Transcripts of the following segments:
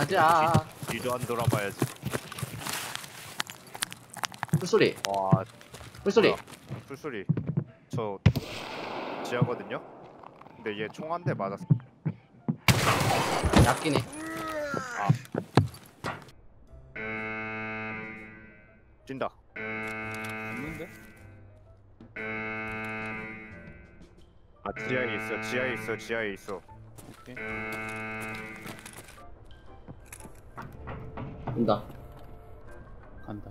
가자. 뒤도 안 돌아봐야지. 풀소리, 와, 풀소리. 풀소리. 저 지하거든요. 근데 얘 총 한 대 맞았어. 약기네. 뛴다. 없는데? 아 지하에 있어. 지하에 있어. 지하에 있어. 오케이. 온다. 간다.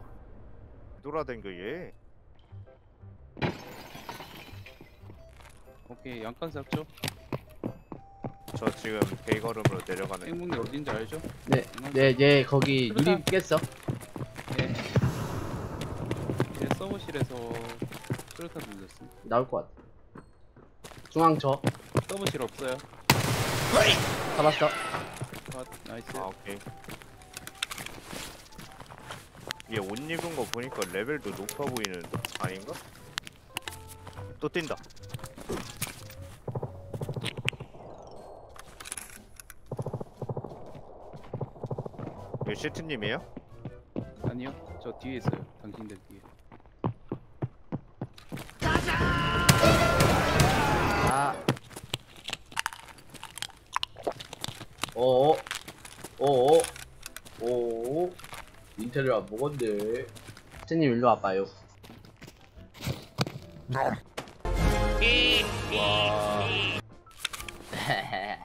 돌아댕겨 얘. 오케이 양간 삭죠. 저 지금 베이걸음으로 내려가는. 행문이 어딘지 알죠? 네, 네, 얘 거기 유리 깼어. 예. 얘 서버실에서 수류탄 던졌어. 나올 것 같아. 중앙 저 서버실 없어요. 잡았어. 아, nice. 아 오케이. 얘 옷 입은 거 보니까 레벨도 높아 보이는 아닌가? 또 뛴다. 이거 시트님이에요? 아니요, 저 뒤에 있어요. 당신들 뒤에. 아. 어. 어. 어. 인테리어 안 먹었네. 스님 일로 와봐요. 와.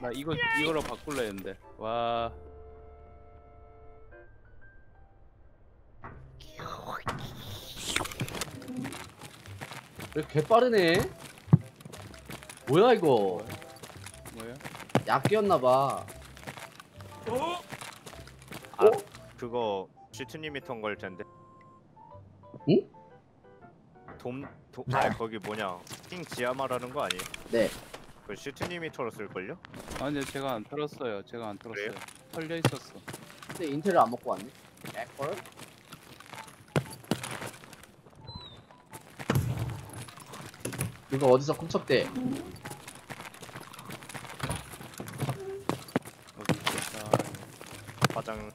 나 이거 이거로 바꿀라 했는데. 와. 왜 개빠르네? 뭐야 이거? 뭐야? 약기였나봐. 아 어? 그거 시트님이 턴걸 텐데. 응? 돔, 돔, 아 거기 뭐냐? 킹 지하 말하는 거 아니에요? 네. 그 시트님이 털었을 걸요? 아니 제가 안 털었어요. 제가 안 털었어요. 그래요? 털려 있었어. 근데 인테리어 안 먹고 왔네. 개뻘? 이거 어디서? 어디 있겠다. 화장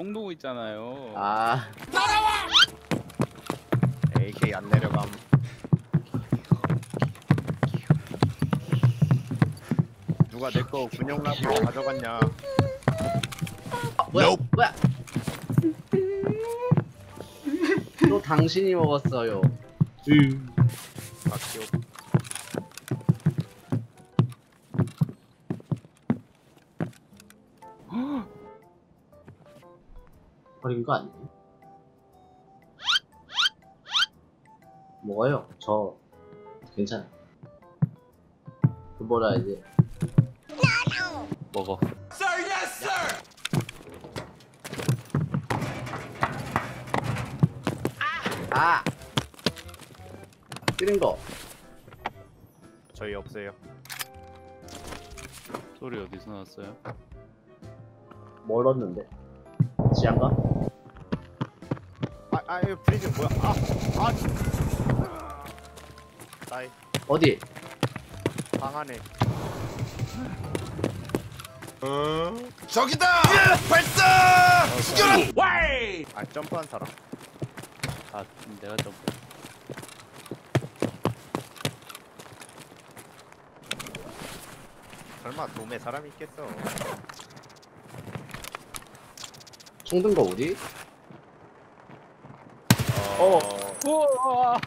아, 똥누고 있잖아요. 아, AK 안 내려감. 누가 내 거 군용 라디오 가져갔냐? 뭐야? 뭐야? 또 당신이 먹었어요. 으. 아귀 버린 거 아니에요? 먹어요. 저 괜찮아. 그 뭐라 해야지? 먹어. 아! 뜨는 거. 저희 없어요. 소리 어디서 났어요? 멀었는데. 지한가? 아, 아, 이거 freeze 뭐야? 아, 아. 나이 어디? 방 안에. 저기다! 발사! 죽여라! 아, 점프한 사람. 아, 내가 좀 설마 돔에 사람 있겠어? 총든거 어디? 어. 우와!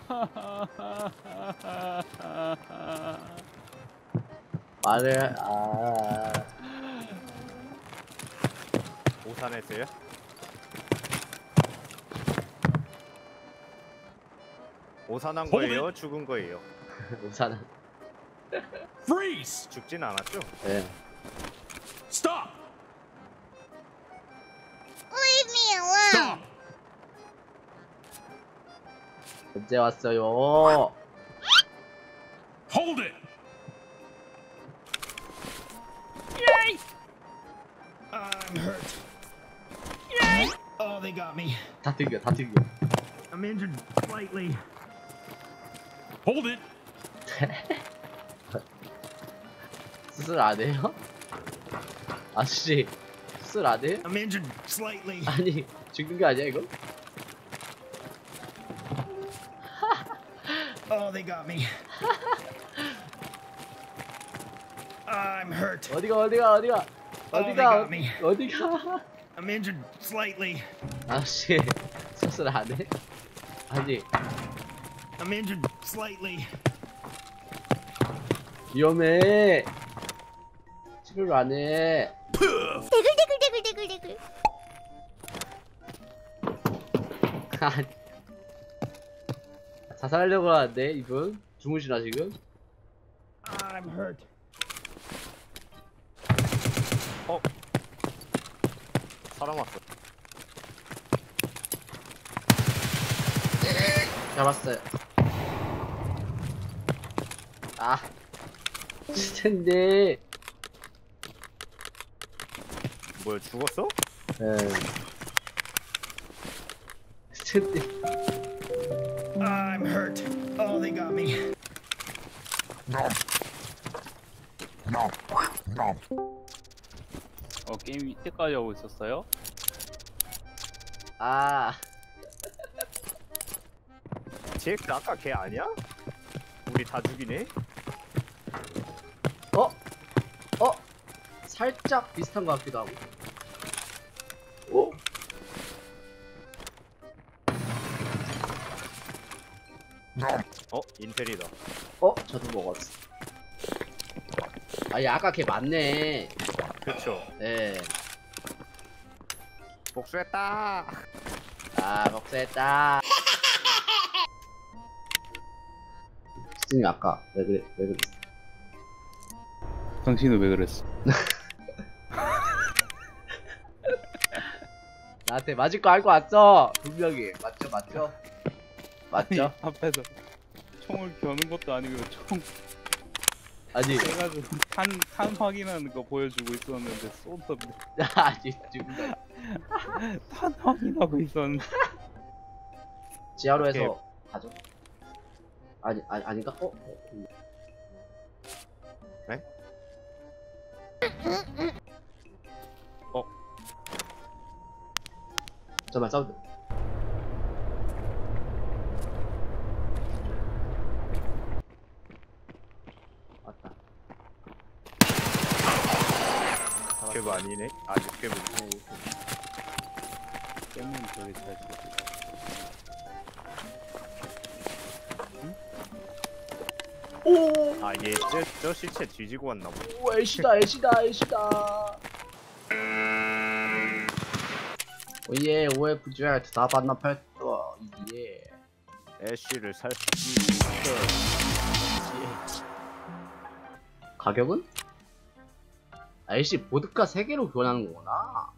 말을 아 오산했어요? 오산한 거예요? 죽은 거예요? 우산은 Freeze! 죽진 않았죠? 예. Stop! 언제 왔어요? Hold it! I'm hurt. Oh, they got me. 다 튕겨, 다 튕겨. I'm injured slightly. Hold it! 수술 안 해요? 아저씨 수술 안 해요? I'm injured slightly. 아니 죽는 게 아니야 이거? they got me. I'm hurt. 어디가 어디가 어디가 Oh, they 어디가 got me. 어디가 I'm injured slightly. 아저씨 수술 안 해? 아니 I'm injured slightly. 위험해 치료를 안해 대글대글대글대글대글. 자살하려고 하는데 이분 주무시나 지금? I'm hurt. 사람 왔어. 잡았어요 아 진텐데 뭐야 죽었어? 에 진텐데 I'm hurt. Oh, they got me. 어 게임 이때까지 하고 있었어요? 아 잭 아까 걔 아니야? 우리 다 죽이네? 어? 어? 살짝 비슷한 것 같기도 하고 어? 인텔이다. 어? 저도 먹었어 아니 아까 걔 맞네 그쵸. 예. 복수했다. 아 복수했다 스님 아까 왜 그래 왜 그랬어 당신은 왜 그랬어? 나한테 맞을 거 알고 왔어 분명히 맞죠 맞죠 맞죠 앞에서 총을 겨는 것도 아니고 총 아니. 빼가지고 탄, 탄 확인하는 거 보여주고 있었는데 쏜던데. 아니 지금. 탄 확인하고 있었는데. 지하로 오케이. 해서 가죠. 아니 아니 아닌가? 어. 네? 어? 잠깐만 사운드 5 아니네? 아 6개분 깨문 저기 잘지 오! 아얘저 시체 뒤지고 왔나 보다 오 애쉬다 애쉬다 애쉬다 오예 OFGR 다 반납했어 예 애쉬를 살수 있어 가격은? 아, 애쉬 보드카 3개로 교환하는 거구나.